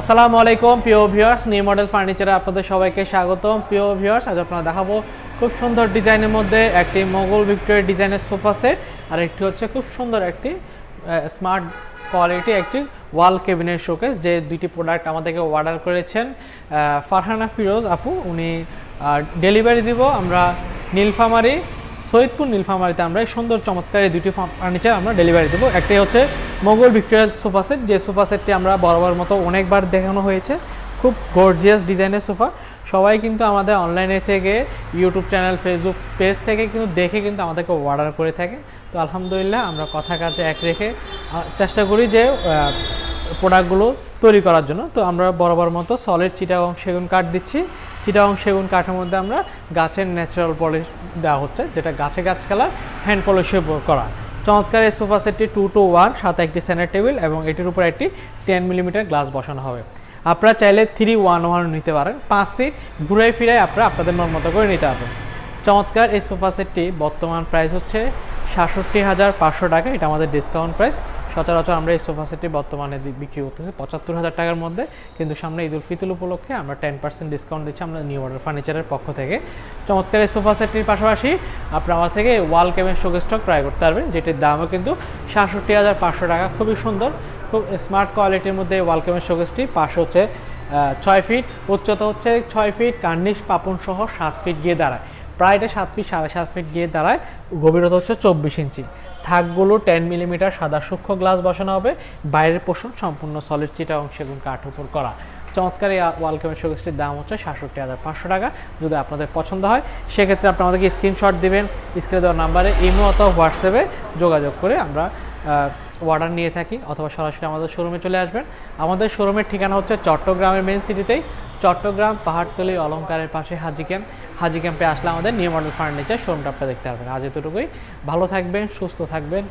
আসসালামু আলাইকুম, প্রিয় ভিউয়ার্স নিউ মডেল ফার্নিচারে আপনাদের সবাইকে স্বাগতম। প্রিয় ভিউয়ার্স আজ আপনারা দেখাবো খুব সুন্দর ডিজাইনের মধ্যে একটি মোগল ভিক্টোরিয়া ডিজাইনের সোফা সেট আর একটি হচ্ছে খুব সুন্দর একটি স্মার্ট কোয়ালিটি একটি ওয়াল কেবিনের শোকেস যে দুইটি প্রোডাক্ট আমাদেরকে অর্ডার করেছেন ফারহানা ফিরোজ আপু, উনি ডেলিভারি দিব। আমরা নীলফামারি সৈয়দপুর নীলফামারিতে আমরা এই সুন্দর চমৎকার এই দুটি ফার্নিচার আমরা ডেলিভারি দেবো। একটাই হচ্ছে মোগল ভিক্টোরিয়ার সোফা সেট। যে সোফা সেটটি আমরা বরাবর মতো অনেকবার দেখানো হয়েছে। খুব গর্জিয়াস ডিজাইনের সোফা। সবাই কিন্তু আমাদের অনলাইনে থেকে ইউটিউব চ্যানেল ফেসবুক পেজ থেকে কিন্তু দেখে কিন্তু আমাদেরকে অর্ডার করে থাকে। তো আলহামদুলিল্লাহ আমরা কথা কাজে এক রেখে চেষ্টা করি যে প্রোডাক্টগুলো তৈরি করার জন্য। তো আমরা বরাবর মতো সলিড চিটাগং সেগুন কাঠ দিচ্ছি। চিটাগং সেগুন কাঠের মধ্যে আমরা গাছের ন্যাচারাল পলিশ দেওয়া হচ্ছে, যেটা গাছে গাছ হ্যান্ড পলিশে করা। চমৎকার এই সোফা সেটটি টু টু ওয়ান সাথে একটি সেন্টার টেবিল এবং এটির উপর একটি টেন মিলিমিটার গ্লাস বসানো হবে। আপনারা চাইলে থ্রি ওয়ান ওয়ান নিতে পারেন। পাঁচ সিট ঘুরে ফিরে আপনারা আপনাদের মন মতো করে নিতে পারবেন। চমৎকার এই সোফা সেটটি বর্তমান প্রাইস হচ্ছে সাতষট্টি হাজার পাঁচশো টাকা। এটা আমাদের ডিসকাউন্ট প্রাইস সচরাচর আমরা এই সোফা সেটটি বর্তমানে বিক্রি করতেছি পঁচাত্তর হাজার টাকার মধ্যে। কিন্তু সামনে ঈদ উল ফিতুল উপলক্ষে আমরা টেন পার্সেন্ট ডিসকাউন্ট দিচ্ছি আমরা নিউ অর্ডার ফার্নিচারের পক্ষ থেকে। চমৎকার এই সোফা সেটটির পাশাপাশি আপনার আমার থেকে ওয়াল কেবেন শোকে স্টক ক্রয় করতে পারবেন, যেটির দামও কিন্তু সাতষট্টি হাজার পাঁচশো টাকা, খুবই সুন্দর। খুব স্মার্ট কোয়ালিটির মধ্যে ওয়াল কেবেন শোকেসটি পাশে হচ্ছে ছয় ফিট উচ্চতা হচ্ছে ছয় ফিট কার্নিশ পাপন সহ সাত ফিট গিয়ে দাঁড়ায়। প্রায়টা সাত ফিট সাড়ে সাত ফিট গিয়ে দাঁড়ায়। গভীরতা হচ্ছে চব্বিশ ইঞ্চি। থাকগুলো টেন মিলিমিটার সাদা সূক্ষ্ম গ্লাস বসানো হবে। বাইরের পোষণ সম্পূর্ণ সলিড চিটা এবং সেগুন কাঠ উপর করা। চমৎকার এই ওয়াল ক্যামের শোকেসটির দাম হচ্ছে সাতষট্টি হাজার পাঁচশো টাকা। যদি আপনাদের পছন্দ হয়, সেক্ষেত্রে আপনি আমাদেরকে স্ক্রিনশট দেবেন। স্ক্রিনে দেওয়া নাম্বারে ইমো অথবা হোয়াটসঅ্যাপে যোগাযোগ করে আমরা অর্ডার নিয়ে থাকি অথবা সরাসরি আমাদের শোরুমে চলে আসবেন। আমাদের শোরুমের ঠিকানা হচ্ছে চট্টগ্রামের মেন সিটিতেই চট্টগ্রাম পাহাড়তলি অলঙ্কারের পাশে হাজি ক্যাম্প হাজি ক্যাম্পে আসলে আমাদের নিউ মডেল ফার্নিচার শোরুমটা আপনারা দেখতে পারবেন। আজ এতটুকুই। ভালো থাকবেন, সুস্থ থাকবেন।